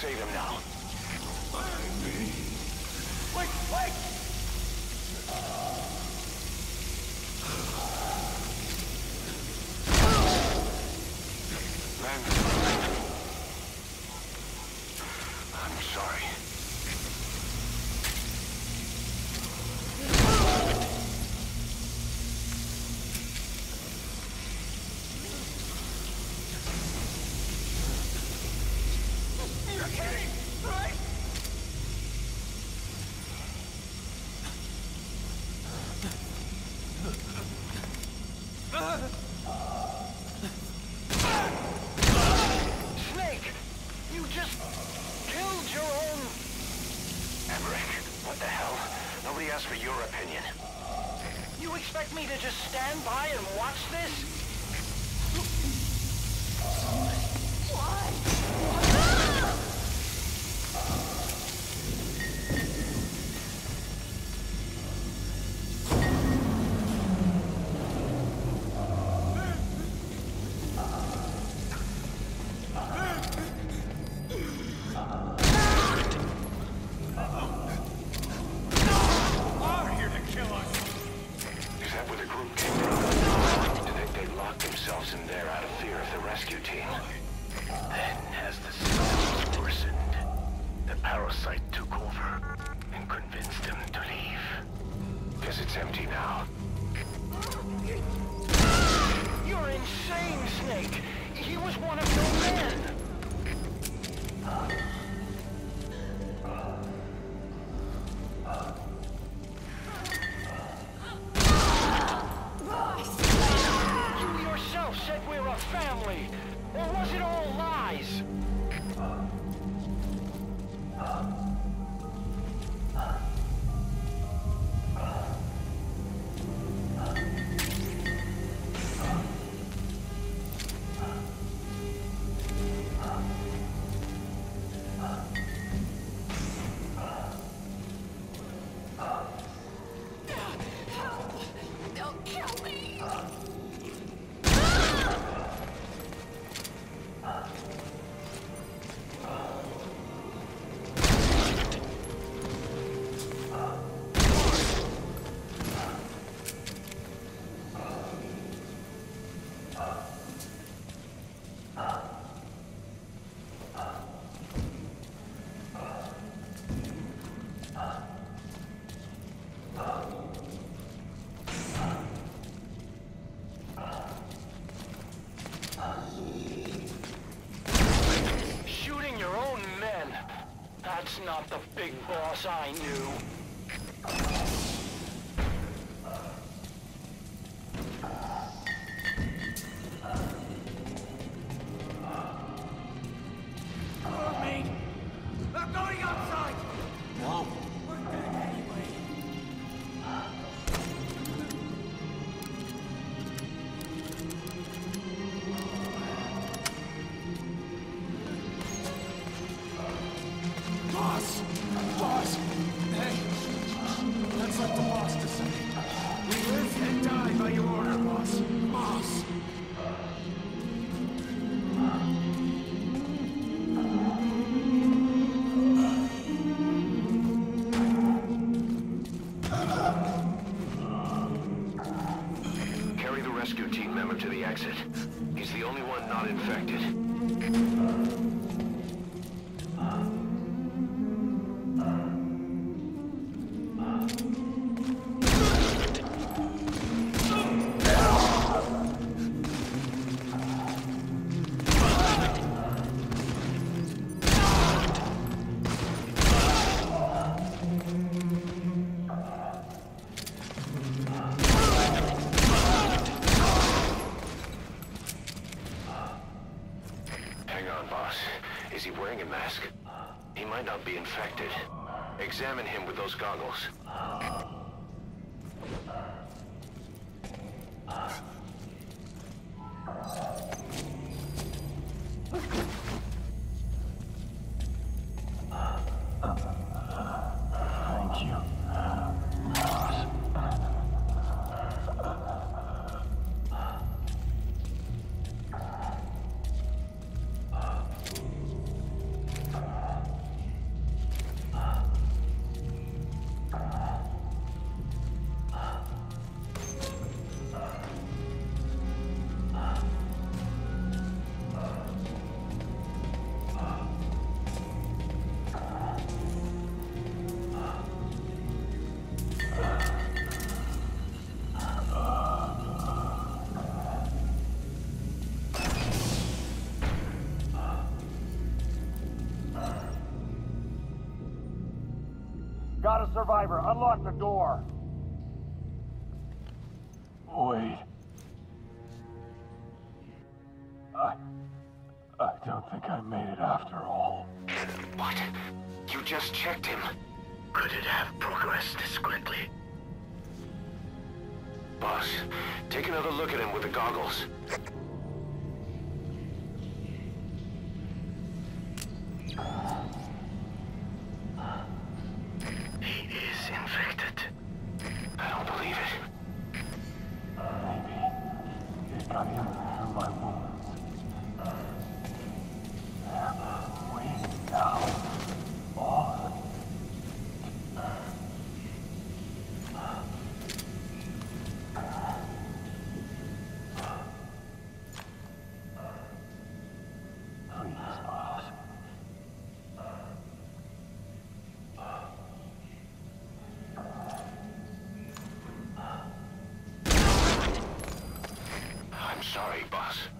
save him now. just stand by and watch this? I you. Hang on, boss. Is he wearing a mask? He might not be infected. Examine him with those goggles. A survivor. Unlock the door. Wait. I... I don't think I made it after all. What? You just checked him. Could it have progressed this quickly? Boss, take another look at him with the goggles. He is infected. I don't believe it. Maybe it got in through my wounds. They're waiting now. On. Please, boss. I'm sorry, boss.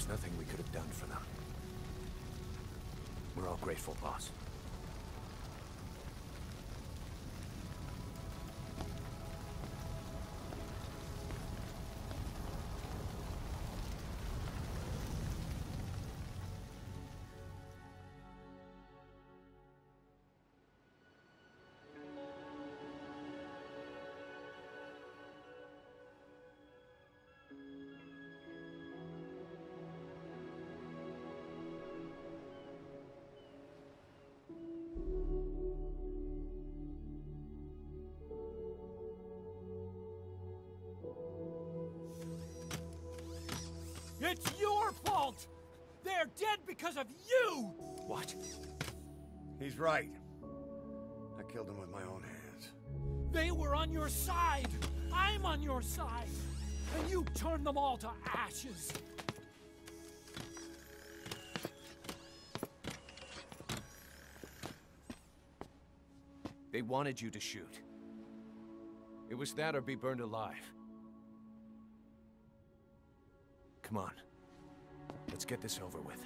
There's nothing we could have done for them. We're all grateful, boss. They're dead because of you! What? He's right. I killed him with my own hands. They were on your side! I'm on your side! And you turned them all to ashes! They wanted you to shoot. It was that or be burned alive. Come on. Let's get this over with.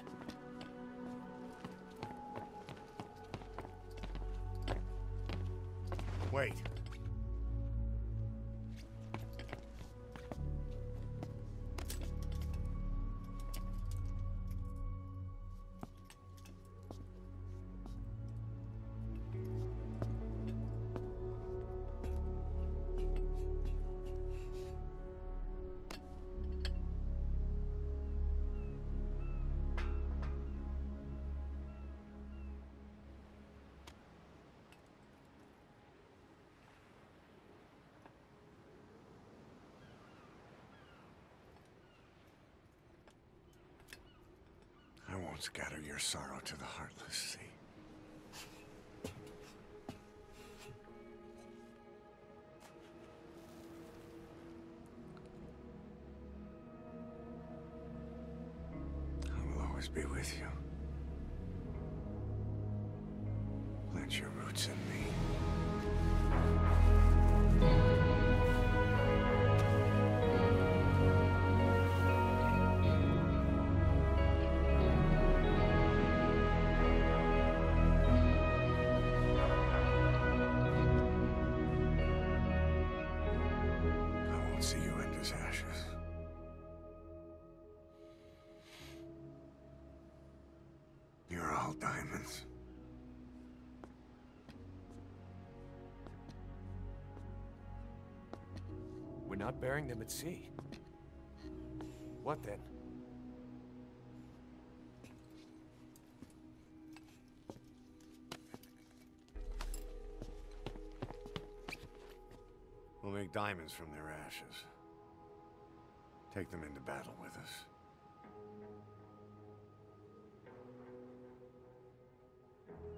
Wait. I won't scatter your sorrow to the heartless sea. I will always be with you. All diamonds. We're not burying them at sea. What then? We'll make diamonds from their ashes. Take them into battle with us.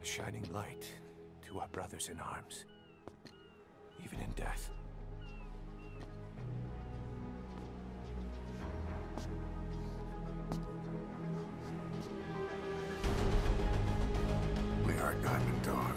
Shining light to our brothers in arms. Even in death. We are Diamond Dogs.